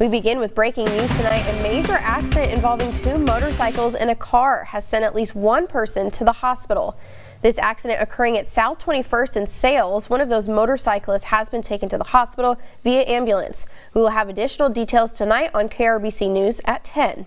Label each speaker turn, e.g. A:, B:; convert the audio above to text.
A: We begin with breaking news tonight. A major accident involving two motorcycles and a car has sent at least one person to the hospital. This accident occurring at South 21st and Sayles. One of those motorcyclists has been taken to the hospital via ambulance. We will have additional details tonight on KRBC News at 10.